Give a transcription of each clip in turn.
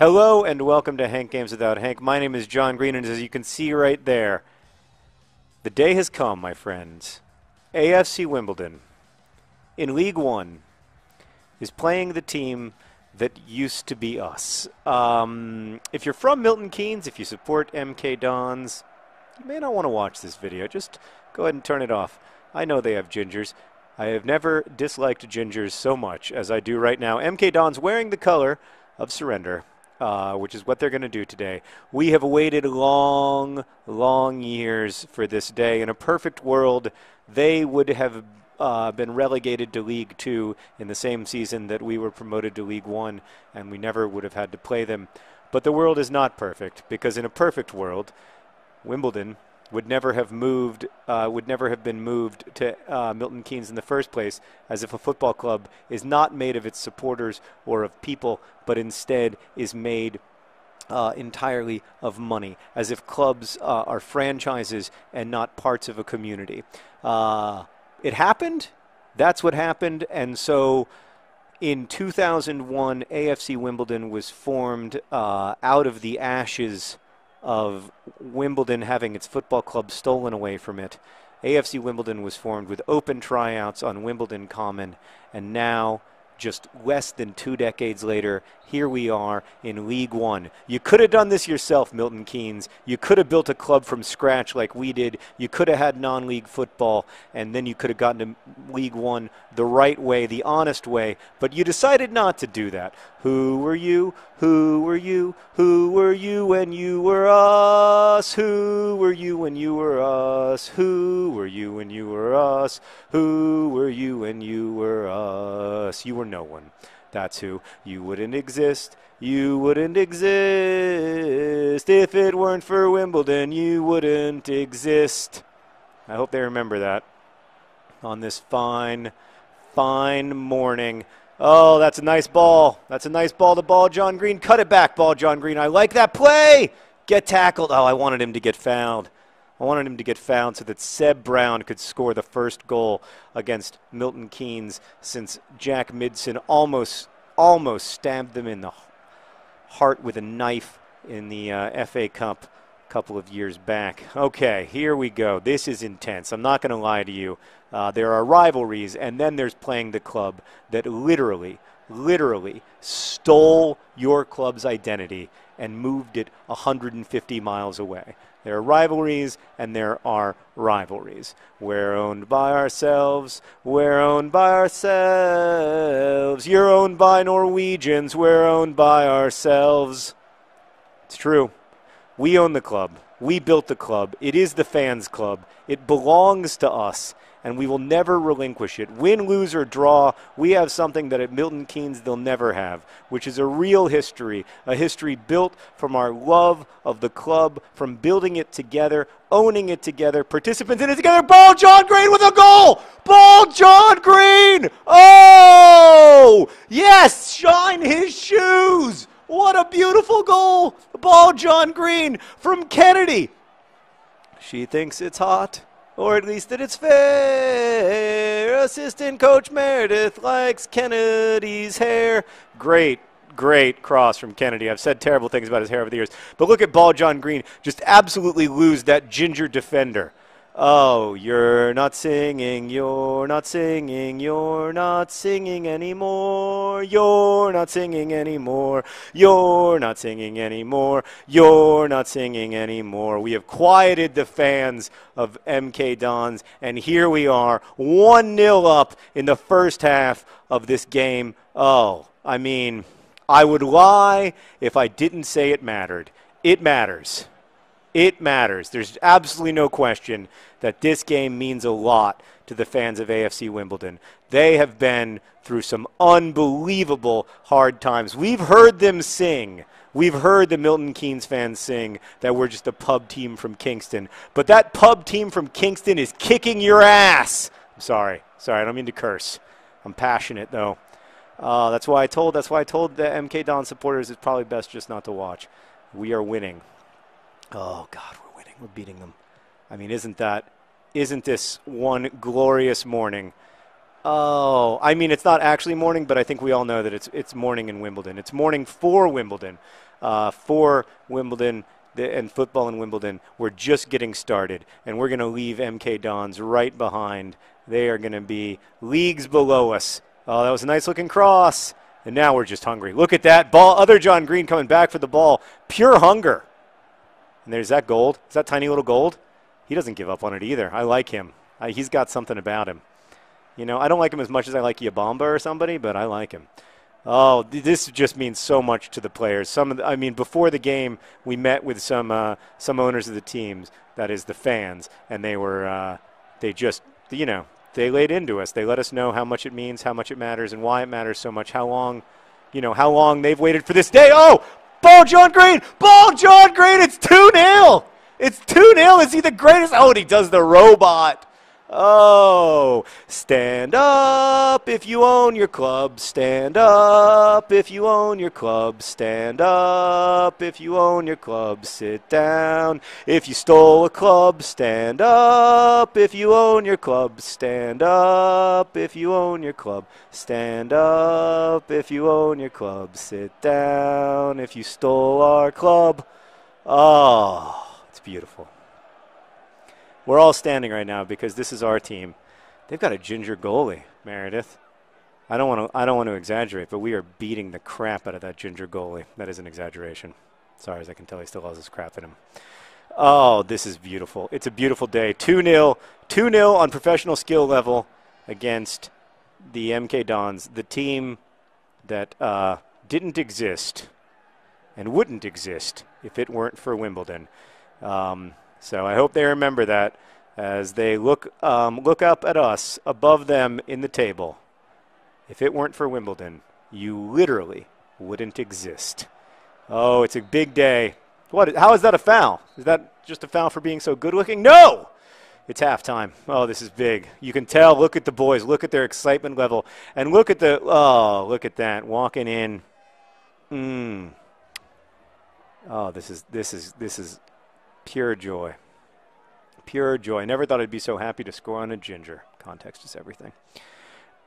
Hello and welcome to Hank Games Without Hank. My name is John Green, and as you can see right there, the day has come, my friends. AFC Wimbledon in League One is playing the team that used to be us. Um, if you're from Milton Keynes, if you support MK Dons, you may not want to watch this video. Just go ahead and turn it off. I know they have gingers. I have never disliked gingers so much as I do right now. MK Dons wearing the color of surrender uh, which is what they're going to do today. We have waited long, long years for this day. In a perfect world, they would have uh, been relegated to League Two in the same season that we were promoted to League One, and we never would have had to play them. But the world is not perfect because in a perfect world, Wimbledon would never have moved, uh, would never have been moved to uh, Milton Keynes in the first place, as if a football club is not made of its supporters or of people, but instead is made uh, entirely of money, as if clubs uh, are franchises and not parts of a community. Uh, it happened. That's what happened, and so. In 2001, AFC Wimbledon was formed uh, out of the ashes of Wimbledon having its football club stolen away from it. AFC Wimbledon was formed with open tryouts on Wimbledon Common, and now just less than two decades later, here we are in League One. You could have done this yourself, Milton Keynes. You could have built a club from scratch like we did. You could have had non league football, and then you could have gotten to League One the right way, the honest way. But you decided not to do that. Who were you? Who were you? Who were you when you were us? Who were you when you were us? Who were you when you were us? Who were you when you were us? You were no one. That's who. You wouldn't exist. You wouldn't exist. If it weren't for Wimbledon, you wouldn't exist. I hope they remember that on this fine, fine morning. Oh, that's a nice ball. That's a nice ball to ball, John Green. Cut it back, ball, John Green. I like that play. Get tackled. Oh, I wanted him to get fouled. I wanted him to get fouled so that Seb Brown could score the first goal against Milton Keynes since Jack Midson almost almost stabbed them in the heart with a knife in the uh, FA Cup a couple of years back. Okay, here we go. This is intense. I'm not going to lie to you. Uh, there are rivalries, and then there's playing the club that literally, literally stole your club's identity and moved it 150 miles away. There are rivalries and there are rivalries. We're owned by ourselves. We're owned by ourselves. You're owned by Norwegians. We're owned by ourselves. It's true. We own the club. We built the club. It is the fans' club. It belongs to us and we will never relinquish it. Win, lose, or draw, we have something that at Milton Keynes they'll never have, which is a real history, a history built from our love of the club, from building it together, owning it together, participants in it together. Ball John Green with a goal! Ball John Green! Oh! Yes, shine his shoes! What a beautiful goal! Ball John Green from Kennedy. She thinks it's hot or at least that it's fair. Assistant coach Meredith likes Kennedy's hair. Great, great cross from Kennedy. I've said terrible things about his hair over the years. But look at Ball John Green just absolutely lose that ginger defender. Oh, you're not singing, you're not singing, you're not singing anymore. You're not singing anymore. You're not singing anymore. You're not singing anymore. We have quieted the fans of MK Dons, and here we are, 1 0 up in the first half of this game. Oh, I mean, I would lie if I didn't say it mattered. It matters. It matters. There's absolutely no question that this game means a lot to the fans of AFC Wimbledon. They have been through some unbelievable hard times. We've heard them sing. We've heard the Milton Keynes fans sing that we're just a pub team from Kingston. But that pub team from Kingston is kicking your ass. I'm sorry. Sorry, I don't mean to curse. I'm passionate though. Uh, that's why I told. That's why I told the MK Don supporters it's probably best just not to watch. We are winning. Oh God, we're winning. We're beating them. I mean, isn't that isn't this one glorious morning? Oh, I mean, it's not actually morning, but I think we all know that it's it's morning in Wimbledon. It's morning for Wimbledon. uh, for Wimbledon the, and football in Wimbledon. We're just getting started, and we're going to leave MK Dons right behind. They are going to be leagues below us. Oh, that was a nice looking cross. And now we're just hungry. Look at that ball. Other John Green coming back for the ball. Pure hunger. And there's that gold. Is that tiny little gold? He doesn't give up on it either. I like him. Uh, he's got something about him. You know, I don't like him as much as I like Yabamba or somebody, but I like him. Oh, this just means so much to the players. Some, the, I mean, before the game, we met with some uh, some owners of the teams, that is the fans, and they were uh, they just you know they laid into us. They let us know how much it means, how much it matters, and why it matters so much. How long, you know, how long they've waited for this day. Oh, ball, John Green, ball, John Green. It's two 0 It's two 0 Is he the greatest? Oh, and he does the robot. Oh, stand up if you own your club. Stand up if you own your club. Stand up if you own your club. Sit down if you stole a club. Stand up if you own your club. Stand up if you own your club. Stand up if you own your club. Sit down if you stole our club. Oh, it's beautiful. We're all standing right now because this is our team. They've got a ginger goalie, Meredith. I don't want to. I don't want to exaggerate, but we are beating the crap out of that ginger goalie. That is an exaggeration. Sorry, as I can tell, he still has his crap in him. Oh, this is beautiful. It's a beautiful day. 2 0. 2 0 on professional skill level against the MK Dons, the team that uh, didn't exist and wouldn't exist if it weren't for Wimbledon. Um, so I hope they remember that as they look um, look up at us above them in the table. If it weren't for Wimbledon, you literally wouldn't exist. Oh, it's a big day. What? How is that a foul? Is that just a foul for being so good looking? No! It's halftime. Oh, this is big. You can tell. Look at the boys. Look at their excitement level. And look at the, oh, look at that. Walking in. Mmm. Oh, this is, this is, this is Pure joy. Pure joy. Never thought I'd be so happy to score on a ginger. Context is everything.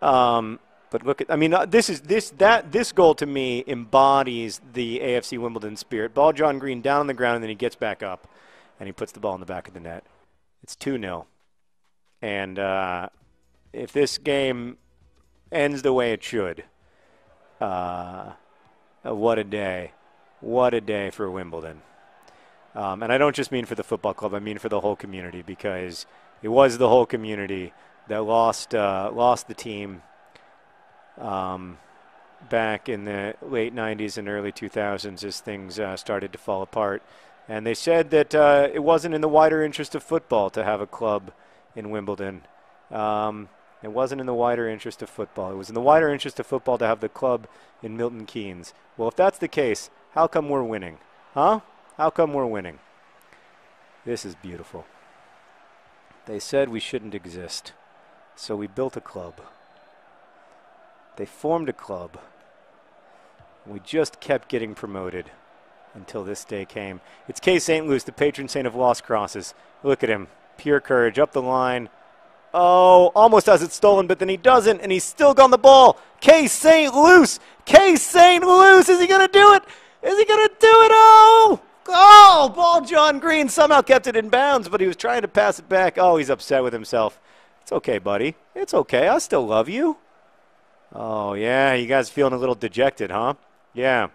Um, but look at, I mean, uh, this is this that this goal to me embodies the AFC Wimbledon spirit. Ball John Green down on the ground, and then he gets back up, and he puts the ball in the back of the net. It's two 0 and uh, if this game ends the way it should, uh, what a day! What a day for Wimbledon. Um, and I don't just mean for the football club, I mean for the whole community because it was the whole community that lost, uh, lost the team um, back in the late 90s and early 2000s as things uh, started to fall apart. And they said that uh, it wasn't in the wider interest of football to have a club in Wimbledon. Um, it wasn't in the wider interest of football. It was in the wider interest of football to have the club in Milton Keynes. Well, if that's the case, how come we're winning? Huh? How come we're winning? This is beautiful. They said we shouldn't exist, so we built a club. They formed a club. We just kept getting promoted until this day came. It's K. St. Luce, the patron saint of lost crosses. Look at him. Pure courage up the line. Oh, almost has it stolen, but then he doesn't, and he's still got the ball. K. St. Luce. K. St. Luce. Is he going to do it? Is he going to do it? Oh! Oh, ball John Green somehow kept it in bounds, but he was trying to pass it back. Oh, he's upset with himself. It's okay, buddy. It's okay. I still love you. Oh, yeah, you guys feeling a little dejected, huh? Yeah.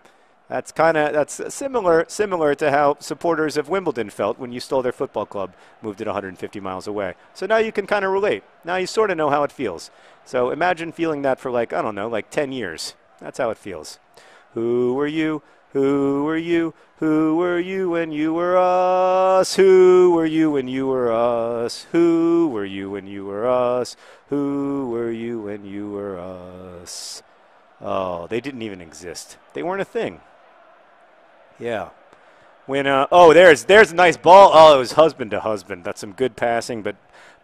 That's kind of that's similar similar to how supporters of Wimbledon felt when you stole their football club, moved it 150 miles away. So now you can kind of relate. Now you sort of know how it feels. So imagine feeling that for like I don't know, like 10 years. That's how it feels. Who are you? Who were you? Who were you when you were us? Who were you when you were us? Who were you when you were us? Who were you when you were us? Oh, they didn't even exist. They weren't a thing. Yeah. When uh, oh, there's there's a nice ball. Oh, it was husband to husband. That's some good passing, but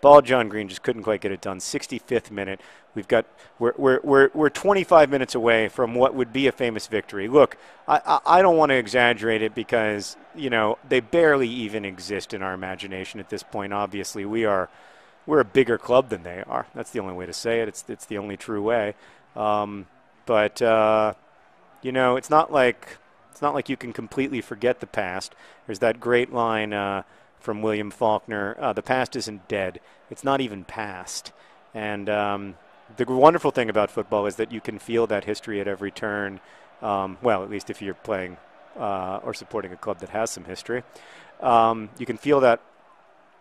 ball John Green just couldn't quite get it done. 65th minute. We've got we're, we're, we're, we're 25 minutes away from what would be a famous victory. Look, I, I, I don't want to exaggerate it because you know they barely even exist in our imagination at this point. Obviously, we are we're a bigger club than they are. That's the only way to say it. It's it's the only true way. Um, but uh, you know, it's not like It's not like you can completely forget the past. There's that great line uh, from William Faulkner uh, the past isn't dead, it's not even past. And um, the wonderful thing about football is that you can feel that history at every turn. Um, well, at least if you're playing uh, or supporting a club that has some history. Um, you can feel that.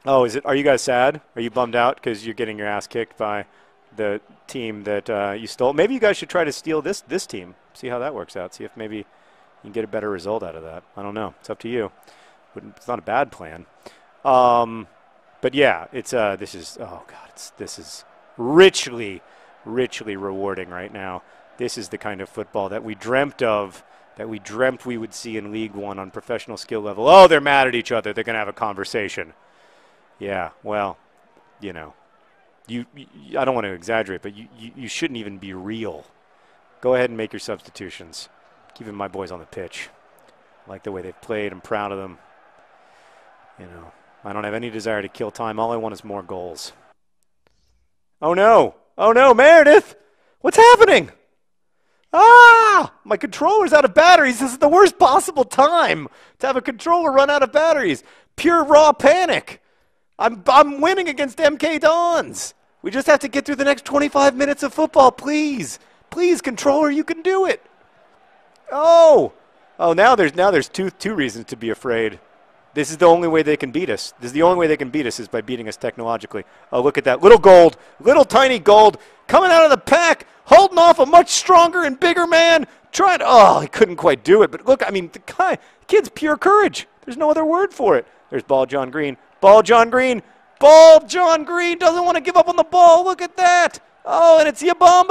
Oh, is it? Are you guys sad? Are you bummed out because you're getting your ass kicked by the team that uh, you stole? Maybe you guys should try to steal this this team. See how that works out. See if maybe you can get a better result out of that. I don't know. It's up to you. It's not a bad plan. Um, but yeah, it's uh, this is oh god, it's this is richly, richly rewarding right now. This is the kind of football that we dreamt of that we dreamt we would see in League One on professional skill level. Oh, they're mad at each other. They're going to have a conversation. Yeah, well, you know, you, you I don't want to exaggerate, but you, you, you shouldn't even be real. Go ahead and make your substitutions. Keeping my boys on the pitch. I like the way they've played. I'm proud of them. You know, I don't have any desire to kill time. All I want is more goals. Oh no! Oh no, Meredith! What's happening? Ah! My controller's out of batteries. This is the worst possible time to have a controller run out of batteries. Pure raw panic. I'm, I'm winning against MK Dons. We just have to get through the next 25 minutes of football, please. Please, controller, you can do it. Oh. Oh, now there's now there's two two reasons to be afraid. This is the only way they can beat us. This is the only way they can beat us is by beating us technologically. Oh, look at that. Little gold, little tiny gold coming out of the pack holding off a much stronger and bigger man. Trying to, oh, he couldn't quite do it. But look, I mean, the guy, kid's pure courage. There's no other word for it. There's ball John Green. Ball John Green. Ball John Green doesn't want to give up on the ball. Look at that. Oh, and it's Yabamba.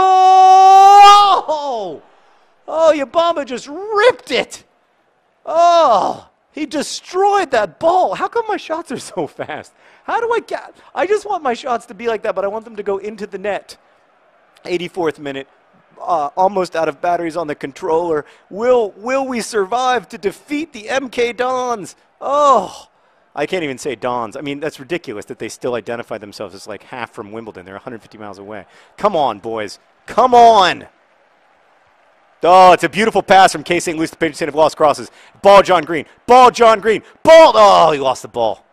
Oh, oh Yabamba just ripped it. Oh, he destroyed that ball. How come my shots are so fast? How do I get? I just want my shots to be like that, but I want them to go into the net. 84th minute, uh, almost out of batteries on the controller. Will will we survive to defeat the MK Dons? Oh, I can't even say Dons. I mean, that's ridiculous that they still identify themselves as like half from Wimbledon. They're 150 miles away. Come on, boys. Come on. Oh, it's a beautiful pass from K St. Louis to Saint of Lost Crosses. Ball John Green. Ball John Green. Ball. Oh, he lost the ball.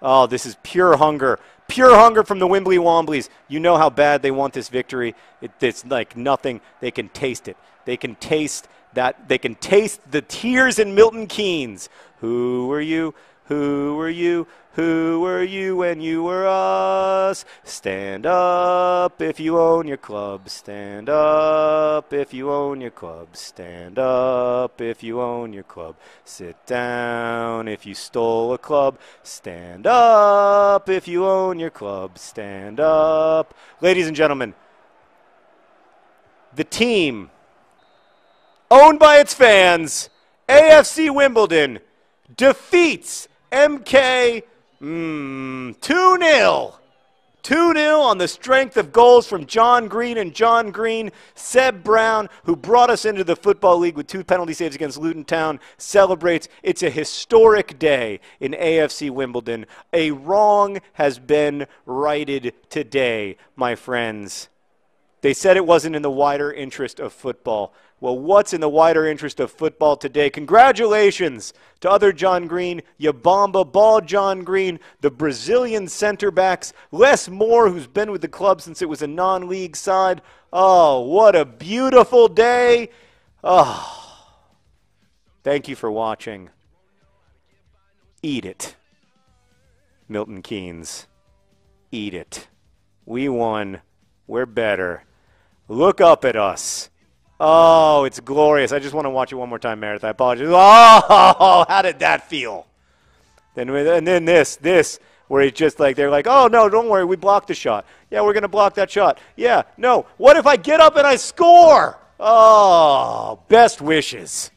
Oh, this is pure hunger. Pure hunger from the Wimbly Womblys. You know how bad they want this victory. It, it's like nothing. They can taste it. They can taste that. They can taste the tears in Milton Keynes. Who are you? Who were you? Who were you when you were us? Stand up if you own your club. Stand up if you own your club. Stand up if you own your club. Sit down if you stole a club. Stand up if you own your club. Stand up. Ladies and gentlemen, the team owned by its fans, AFC Wimbledon, defeats MK mm, 2 0. 2 0 on the strength of goals from John Green and John Green. Seb Brown, who brought us into the Football League with two penalty saves against Luton Town, celebrates. It's a historic day in AFC Wimbledon. A wrong has been righted today, my friends. They said it wasn't in the wider interest of football. Well, what's in the wider interest of football today? Congratulations to other John Green, Yabamba, Ball John Green, the Brazilian center backs, Les Moore, who's been with the club since it was a non league side. Oh, what a beautiful day. Oh, thank you for watching. Eat it. Milton Keynes. Eat it. We won. We're better. Look up at us. Oh, it's glorious. I just want to watch it one more time, Meredith. I apologize. Oh, how did that feel? Then and then this, this, where it's just like they're like, oh no, don't worry, we blocked the shot. Yeah, we're gonna block that shot. Yeah, no. What if I get up and I score? Oh, best wishes.